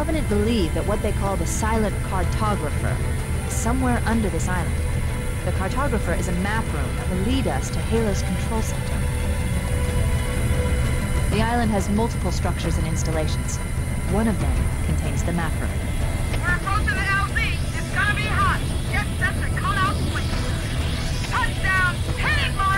Covenant believe that what they call the Silent Cartographer is somewhere under this island. The Cartographer is a map room that will lead us to Halo's control center. The island has multiple structures and installations. One of them contains the map room. We're the LZ. It's gonna be hot. Get set to cut out. Touchdown! Hit it,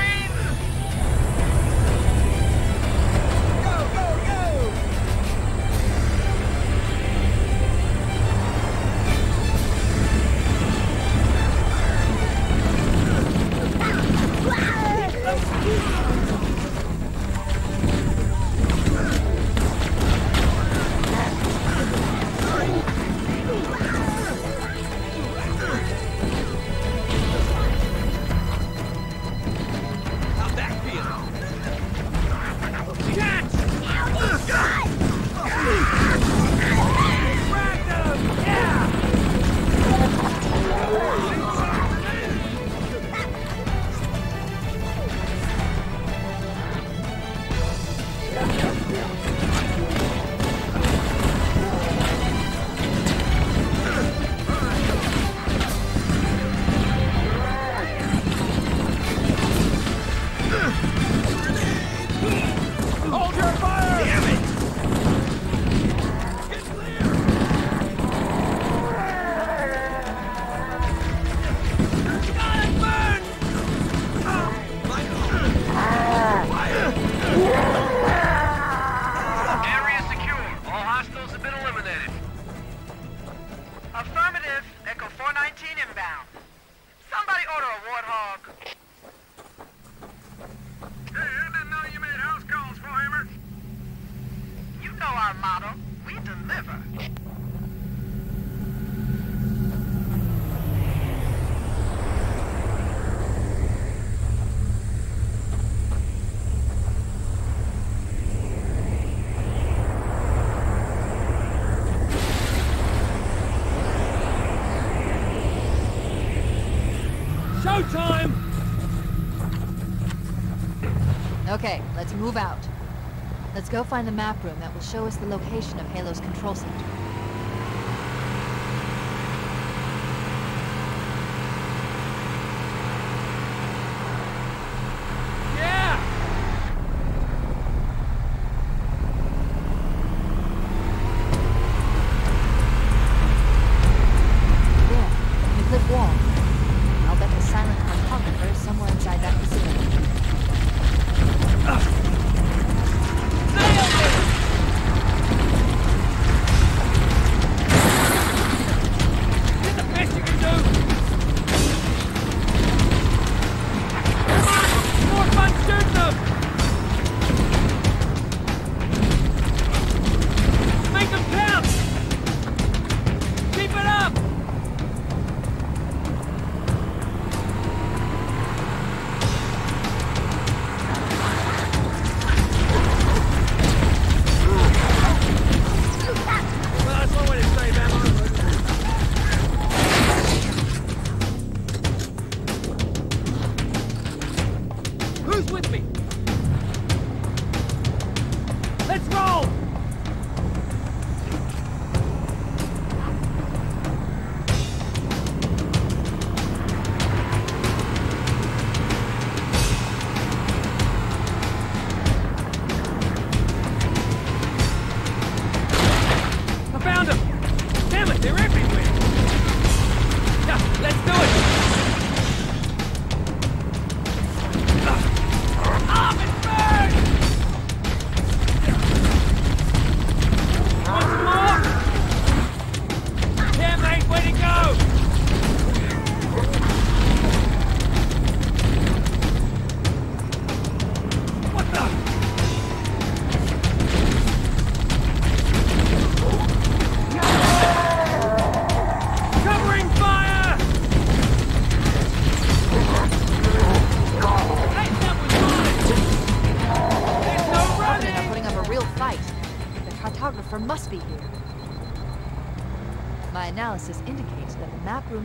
know our motto. We deliver. Showtime! Okay, let's move out. Let's go find the map room that will show us the location of Halo's control center.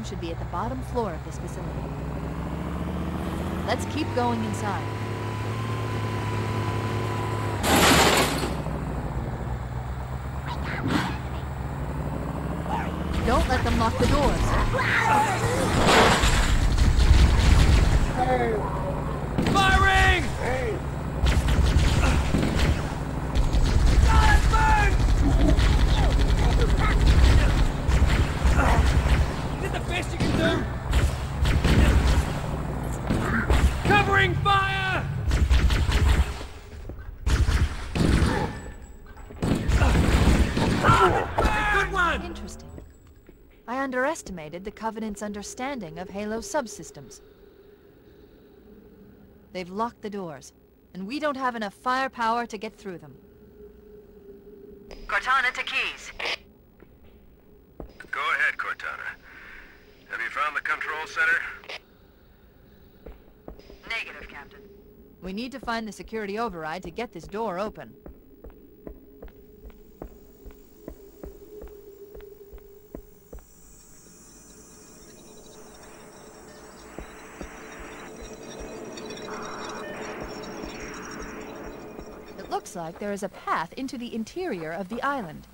Should be at the bottom floor of this facility. Let's keep going inside. Don't let them lock the doors. Firing! Is it the best you can do? Covering fire! Good one! Interesting. I underestimated the Covenant's understanding of Halo subsystems. They've locked the doors, and we don't have enough firepower to get through them. Cortana to Keyes. Go ahead, Cortana. Have you found the control center? Negative, Captain. We need to find the security override to get this door open. It looks like there is a path into the interior of the island.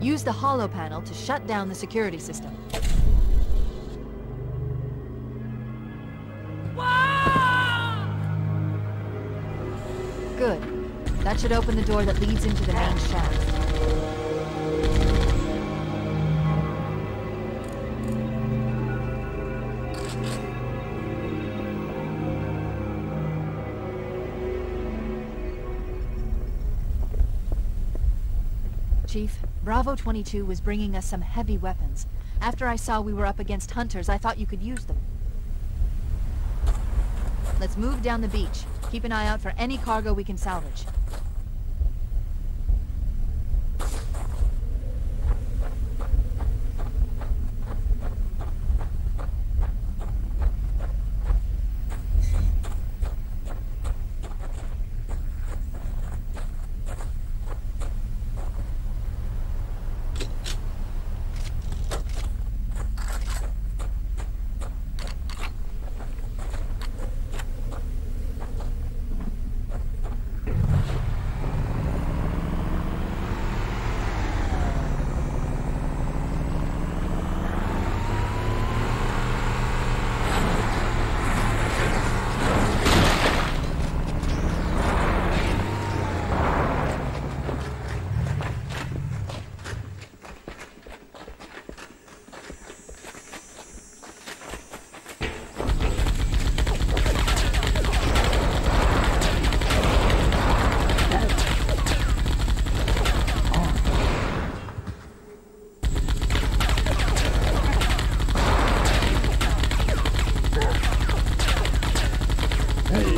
Use the holo panel to shut down the security system. Good. That should open the door that leads into the main shaft. Chief, Bravo 22 was bringing us some heavy weapons. After I saw we were up against hunters, I thought you could use them. Let's move down the beach. Keep an eye out for any cargo we can salvage. There.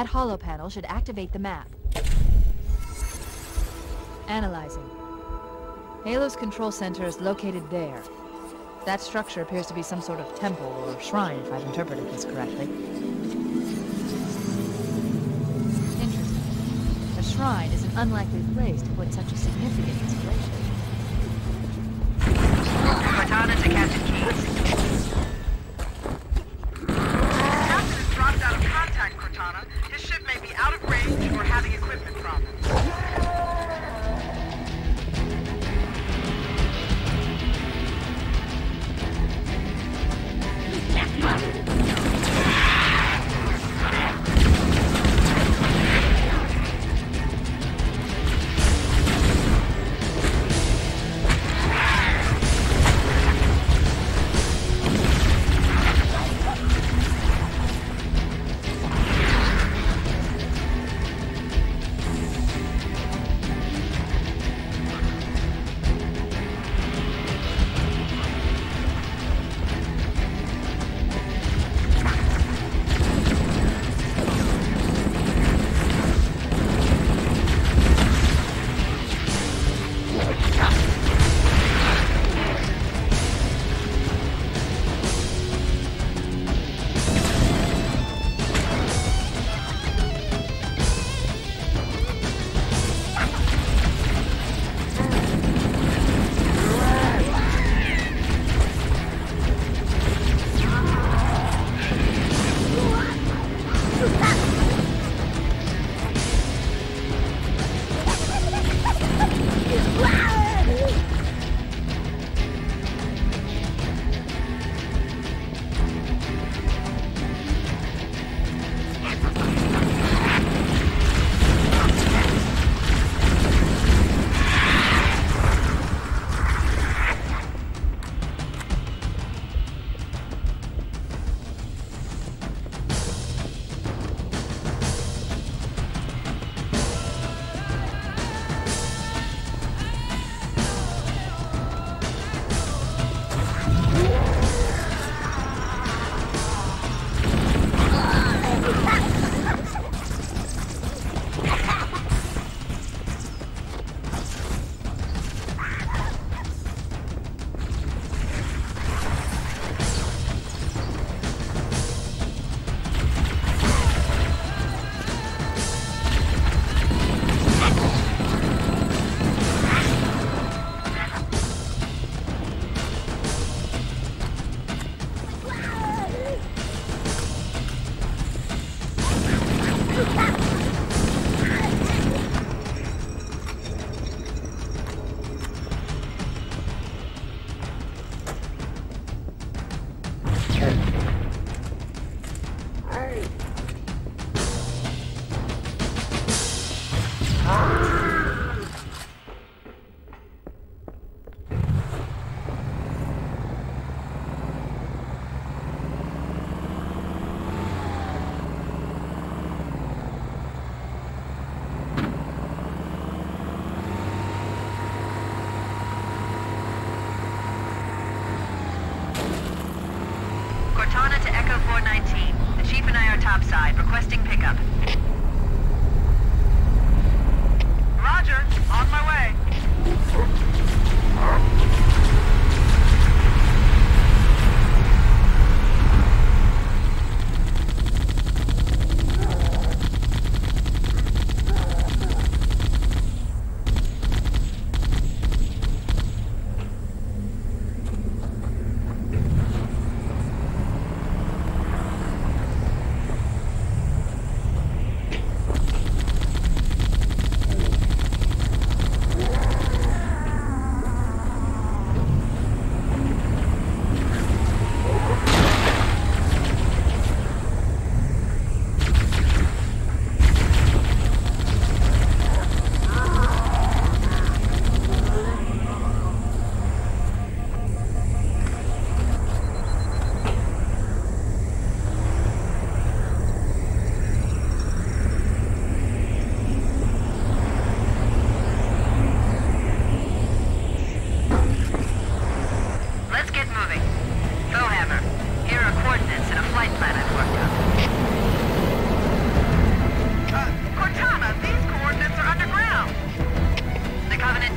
That holo panel should activate the map. Analyzing. Halo's control center is located there. That structure appears to be some sort of temple or shrine, if I've interpreted this correctly. Interesting. A shrine is an unlikely place to put such a significant installation. Cortana to Captain Keyes.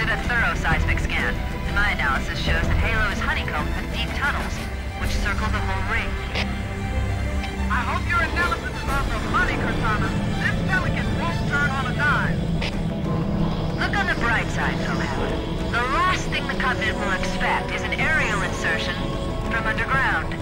Did a thorough seismic scan, and my analysis shows that Halo is honeycombed with deep tunnels, which circle the whole ring. I hope your analysis is on the money, Cortana. This Pelican won't turn on a dime. Look on the bright side, Foehammer. The last thing the Covenant will expect is an aerial insertion from underground.